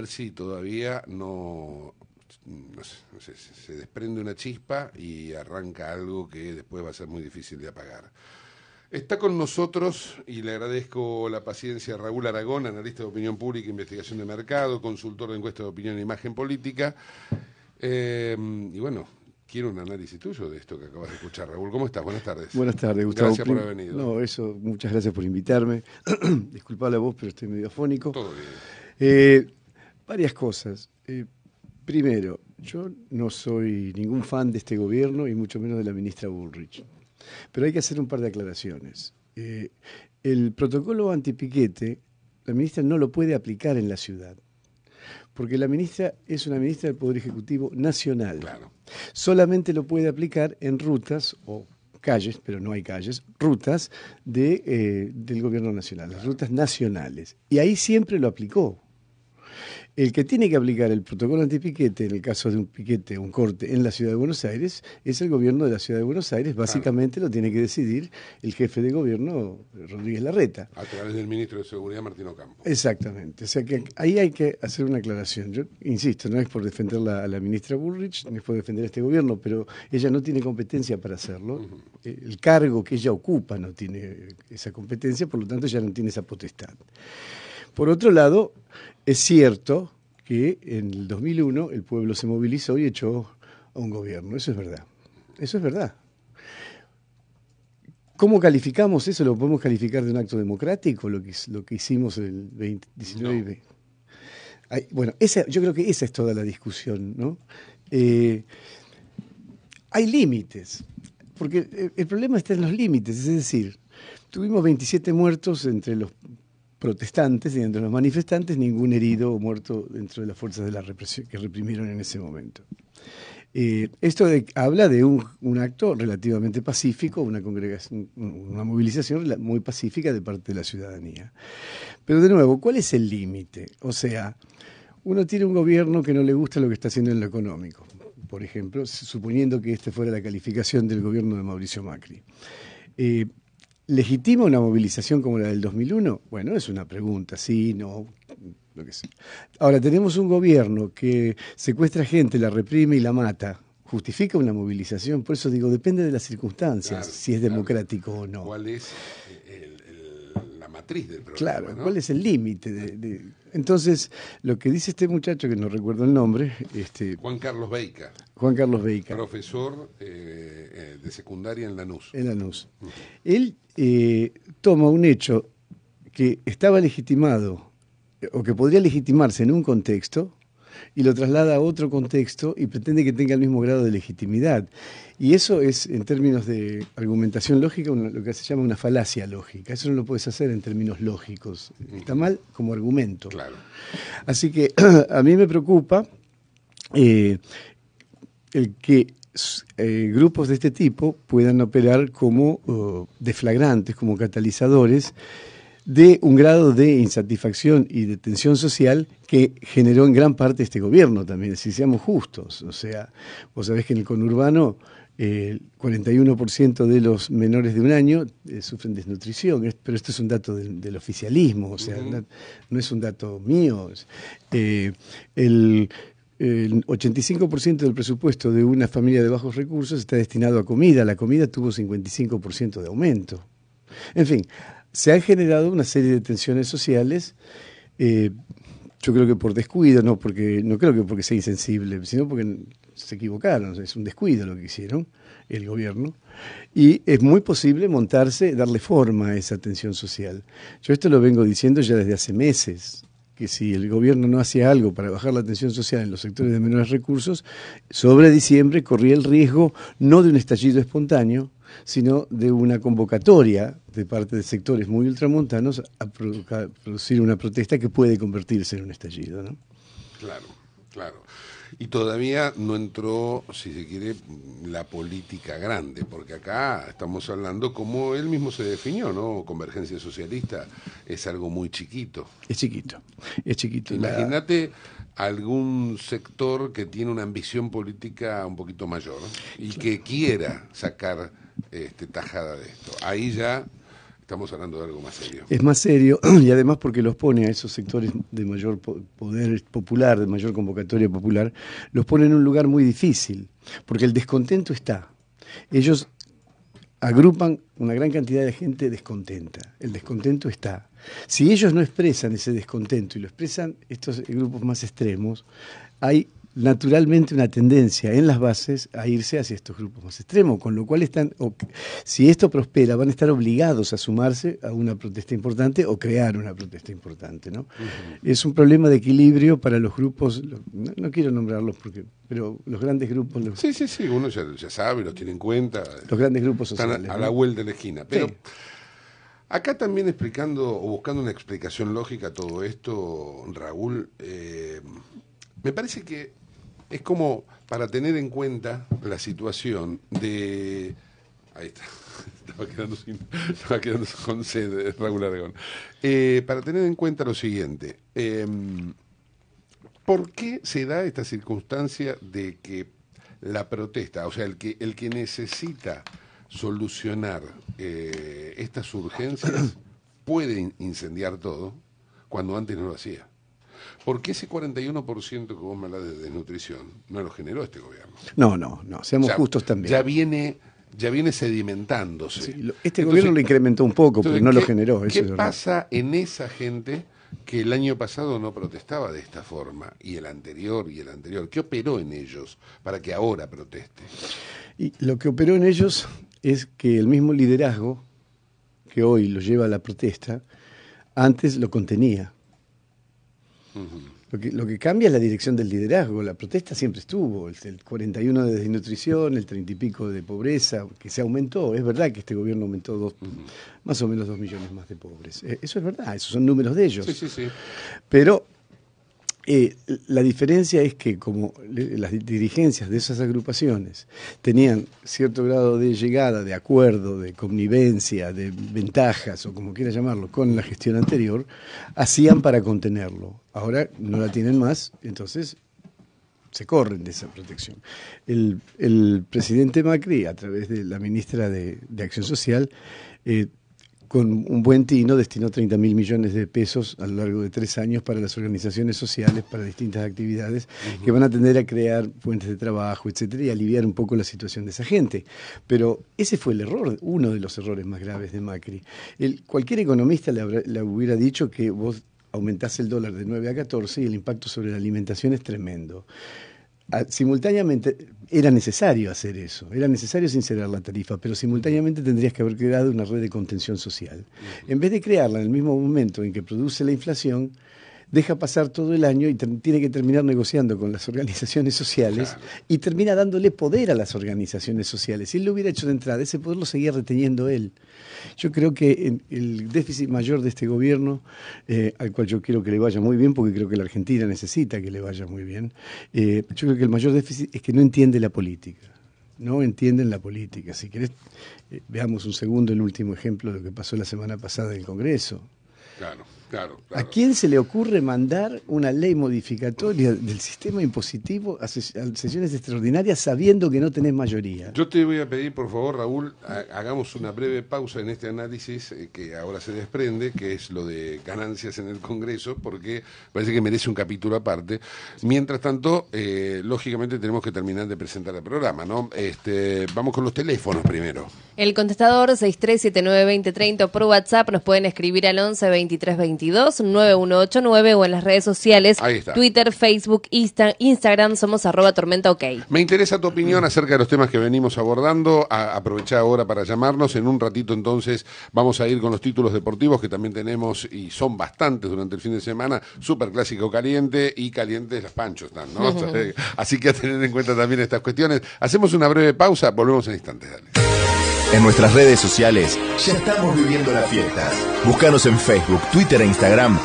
ver si todavía no, no sé, no sé, se desprende una chispa y arranca algo que después va a ser muy difícil de apagar. Está con nosotros, y le agradezco la paciencia, Raúl Aragón, analista de opinión pública e investigación de mercado, consultor de encuesta de opinión e imagen política. Eh, y bueno, quiero un análisis tuyo de esto que acabas de escuchar, Raúl. ¿Cómo estás? Buenas tardes. Buenas tardes, Gustavo. Gracias por haber venido. No, eso, muchas gracias por invitarme. Disculpa la voz, pero estoy medio afónico. Todo bien. Eh, varias cosas. Eh, primero, yo no soy ningún fan de este gobierno y mucho menos de la ministra Bullrich. Pero hay que hacer un par de aclaraciones. Eh, el protocolo antipiquete, la ministra no lo puede aplicar en la ciudad. Porque la ministra es una ministra del Poder Ejecutivo Nacional. Claro. Solamente lo puede aplicar en rutas o calles, pero no hay calles, rutas de, eh, del gobierno nacional, las rutas nacionales. Y ahí siempre lo aplicó. El que tiene que aplicar el protocolo antipiquete en el caso de un piquete un corte en la ciudad de Buenos Aires es el gobierno de la ciudad de Buenos Aires. Básicamente lo tiene que decidir el jefe de gobierno, Rodríguez Larreta. A través del ministro de Seguridad, Martín Ocampo. Exactamente. O sea que ahí hay que hacer una aclaración. Yo insisto, no es por defender la- a la ministra Bullrich, ni es por defender a este gobierno, pero ella no tiene competencia para hacerlo. Eh, El cargo que ella ocupa no tiene esa competencia, por lo tanto ella no tiene esa potestad. Por otro lado, es cierto que en el 2001 el pueblo se movilizó y echó a un gobierno. Eso es verdad. Eso es verdad. ¿Cómo calificamos eso? ¿Lo podemos calificar de un acto democrático, lo que, lo que hicimos el 20, 19 y No. 20? Ay, bueno, esa, yo creo que esa es toda la discusión, ¿no? Eh, hay límites, porque el, el problema está en los límites, es decir, tuvimos 27 muertos entre los protestantes y entre los manifestantes, ningún herido o muerto dentro de las fuerzas de la represión que reprimieron en ese momento. Eh, esto habla de un, acto relativamente pacífico, una congregación, una movilización muy pacífica de parte de la ciudadanía. Pero de nuevo, ¿cuál es el límite? O sea, uno tiene un gobierno que no le gusta lo que está haciendo en lo económico, por ejemplo, suponiendo que esta fuera la calificación del gobierno de Mauricio Macri. Eh, ¿Legitima una movilización como la del 2001? Bueno, es una pregunta, sí, no, lo que sea. Ahora, tenemos un gobierno que secuestra gente, la reprime y la mata. ¿Justifica una movilización? Por eso digo, depende de las circunstancias, Claro, si es claro. democrático o no. ¿Cuál es matriz del problema? Claro, ¿no? ¿cuál es el límite? de- de- Entonces, lo que dice este muchacho, que no recuerdo el nombre, este, Juan Carlos Beica, Juan Carlos Beica, profesor eh, eh, de secundaria en Lanús. en Lanús, él eh, toma un hecho que estaba legitimado o que podría legitimarse en un contexto y lo traslada a otro contexto y pretende que tenga el mismo grado de legitimidad. Y eso es, en términos de argumentación lógica, una- lo que se llama una falacia lógica. Eso no lo puedes hacer en términos lógicos. Está mal como argumento. Claro. Así que a mí me preocupa eh, el que eh, grupos de este tipo puedan operar como oh, deflagrantes, como catalizadores de un grado de insatisfacción y de tensión social que generó en gran parte este gobierno también, si seamos justos. O sea, vos sabés que en el conurbano el 41% de los menores de un año eh, sufren desnutrición, es- pero esto es un dato del, del oficialismo, o sea, no es un dato mío. Eh, el, el 85% del presupuesto de una familia de bajos recursos está destinado a comida. La comida tuvo 55% de aumento. En fin, se han generado una serie de tensiones sociales. eh, yo creo que por descuido, no porque no creo que porque sea insensible, sino porque se equivocaron, es un descuido lo que hicieron el gobierno y es muy posible montarse, darle forma a esa tensión social. Yo esto lo vengo diciendo ya desde hace meses que si el gobierno no hacía algo para bajar la tensión social en los sectores de menores recursos, sobre diciembre corría el riesgo no de un estallido espontáneo, sino de una convocatoria de parte de sectores muy ultramontanos a producir una protesta que puede convertirse en un estallido. ¿no? Claro, claro. Y todavía no entró, si se quiere, la política grande, porque acá estamos hablando como él mismo se definió, ¿no? Convergencia socialista es algo muy chiquito. Es chiquito, es chiquito. Imagínate algún sector que tiene una ambición política un poquito mayor y que quiera sacar este, tajada de esto. Ahí ya estamos hablando de algo más serio. Es más serio y además porque los pone a esos sectores de mayor poder popular, de mayor convocatoria popular, los pone en un lugar muy difícil, porque el descontento está. Ellos agrupan una gran cantidad de gente descontenta. El descontento está. Si ellos no expresan ese descontento y lo expresan estos grupos más extremos, hay naturalmente una tendencia en las bases a irse hacia estos grupos más extremos, con lo cual están, si esto prospera, van a estar obligados a sumarse a una protesta importante o crear una protesta importante. ¿no? Es un problema de equilibrio para los grupos, no, quiero nombrarlos porque, pero los grandes grupos... sí, sí, sí, uno ya, sabe, los tiene en cuenta. Los grandes grupos sociales. Están a, la vuelta de la esquina. Pero acá también explicando o buscando una explicación lógica a todo esto, Raúl, eh, me parece que es como para tener en cuenta la situación de... Ahí está, estaba quedando, sin, estaba quedando con sed Raúl Aragón. Eh, para tener en cuenta lo siguiente, em, ¿por qué se da esta circunstancia de que la protesta, o sea, el que, el que necesita solucionar eh, estas urgencias puede incendiar todo cuando antes no lo hacía? Porque ese 41% que vos me hablas de desnutrición no lo generó este gobierno. No, no, no, seamos justos también. Ya viene ya viene sedimentándose. este gobierno lo incrementó un poco, pero no lo generó. ¿Qué pasa en esa gente que el año pasado no protestaba de esta forma, y el anterior y el anterior? ¿Qué operó en ellos para que ahora proteste? Y lo que operó en ellos es que el mismo liderazgo que hoy lo lleva a la protesta, antes lo contenía. Lo que, lo que, cambia es la dirección del liderazgo. La protesta siempre estuvo. El, 41 de desnutrición, el 30 y pico de pobreza, que se aumentó. Es verdad que este gobierno aumentó dos, más o menos dos millones más de pobres. Eh, eso es verdad, esos son números de ellos. Sí, sí, sí. Pero eh, la diferencia es que como las dirigencias de esas agrupaciones tenían cierto grado de llegada, de acuerdo, de connivencia, de ventajas o como quiera llamarlo, con la gestión anterior, hacían para contenerlo. Ahora no la tienen más, entonces se corren de esa protección. El, presidente Macri, a través de la ministra de, Acción Social, eh, con un buen tino, destinó 30 mil millones de pesos a lo largo de tres años para las organizaciones sociales, para distintas actividades que van a tender a crear fuentes de trabajo, etcétera, y aliviar un poco la situación de esa gente. Pero ese fue el error, uno de los errores más graves de Macri. El, cualquier economista le, le hubiera dicho que vos aumentás el dólar de 9 a 14 y el impacto sobre la alimentación es tremendo simultáneamente era necesario hacer eso, era necesario sincerar la tarifa, pero simultáneamente tendrías que haber creado una red de contención social. En vez de crearla en el mismo momento en que produce la inflación, deja pasar todo el año y tiene que terminar negociando con las organizaciones sociales y termina dándole poder a las organizaciones sociales. Si él lo hubiera hecho de entrada, ese poder lo seguía reteniendo él. Yo creo que el déficit mayor de este gobierno, eh, al cual yo quiero que le vaya muy bien, porque creo que la Argentina necesita que le vaya muy bien, eh, yo creo que el mayor déficit es que no entiende la política no entienden la política. Si querés, eh, veamos un segundo el último ejemplo de lo que pasó la semana pasada en el Congreso. Claro. ¿A quién se le ocurre mandar una ley modificatoria del sistema impositivo a, sesiones extraordinarias sabiendo que no tenés mayoría? Yo te voy a pedir, por favor, Raúl, hagamos una breve pausa en este análisis eh, que ahora se desprende, que es lo de ganancias en el Congreso, porque parece que merece un capítulo aparte. Mientras tanto, eh, lógicamente tenemos que terminar de presentar el programa, ¿no? Este, vamos con los teléfonos primero. El contestador 63792030 por WhatsApp nos pueden escribir al 11 23 9189 o en las redes sociales, Twitter, Facebook, Instagram, somos arroba tormenta ok. Me interesa tu opinión acerca de los temas que venimos abordando. aprovecha ahora para llamarnos. En un ratito entonces vamos a ir con los títulos deportivos que también tenemos y son bastantes durante el fin de semana. Super clásico caliente y calientes las panchos ¿no? Así que a tener en cuenta también estas cuestiones. Hacemos una breve pausa, volvemos en instantes. En nuestras redes sociales ya estamos viviendo las fiestas. Búscanos en Facebook, Twitter e Instagram